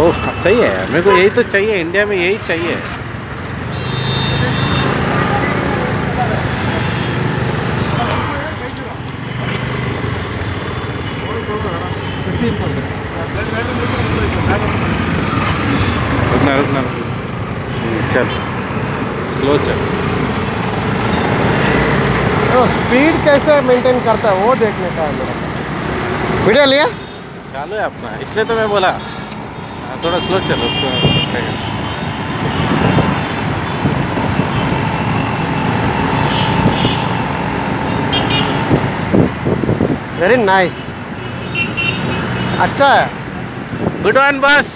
ओह सही है मेरे को यही तो चाहिए इंडिया में यही चाहिए। रुकना रुकना चल स्लो चल। तो स्पीड कैसे मेंटेन करता है वो देखने का है मेरा वीडियो लिया? चालू है अपना इसलिए तो मैं बोला। थोड़ा स्लो चलो उसको वेरी नाइस अच्छा है। गुड वन बस